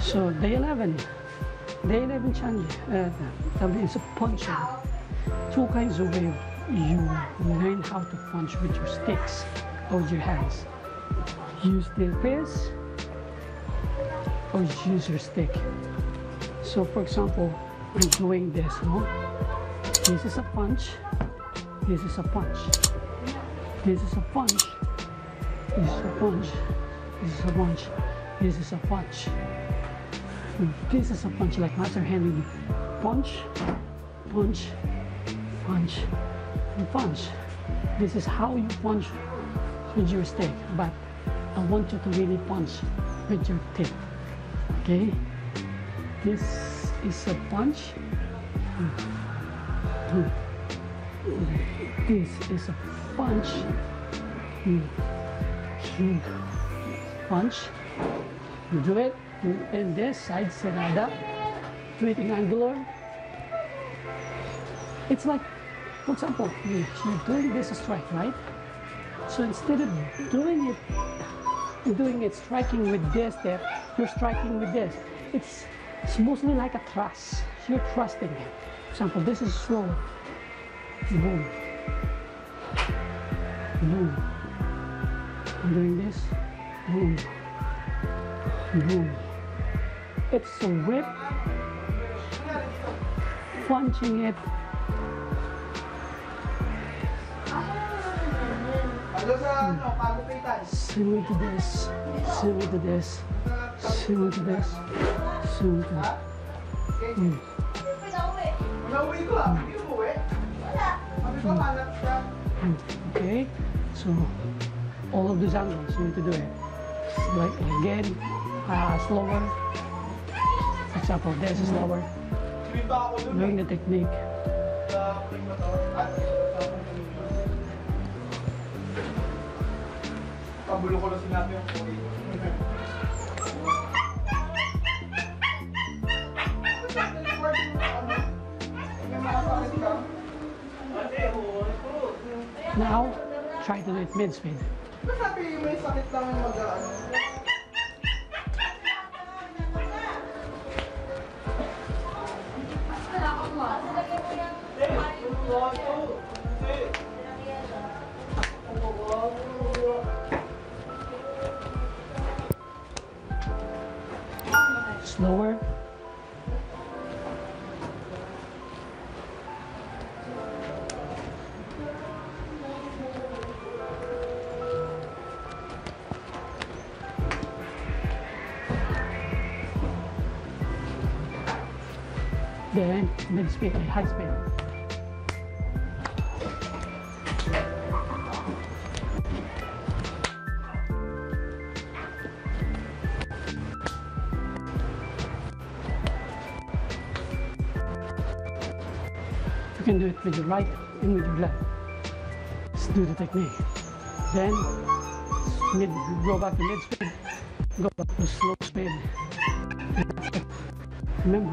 So day 11. Day 11 challenge. Uh, that means a punch. Two kinds of way you learn how to punch with your sticks or your hands. Use the fist or use your stick. So for example, I'm doing this, no? This is a punch. This is a punch. This is a punch. This is a punch. This is a punch. This is a punch. This is a punch like Master Henry. Punch, punch, punch, and punch. This is how you punch with your stick, but I want you to really punch with your tip. Okay? This is a punch. Hmm. This is a punch. Hmm. Hmm. Punch. You do it. And this side it in angular. It's like, for example, you- you're doing this strike, right? So instead of doing it, doing it striking with this step, you're striking with this. It's, it's mostly like a thrust. You're thrusting it. For example, this is slow. Boom. Boom. I'm doing this. Boom. Boom. It's a whip. Punching it. Similar to this. Similar to this. Similar to this. Similar to this. Mm. Okay, so all of these angles you need to do it. Like again, uh, slower. For example, this is slower. Learn the technique. Now, try to do it mid speed. Sabi may sakit lang yung mag-ano. Slower. Then mid speed, high speed. You can do it with your right and with your left. Let's do the technique. Then mid, go back to mid speed, go back to slow speed. Remember,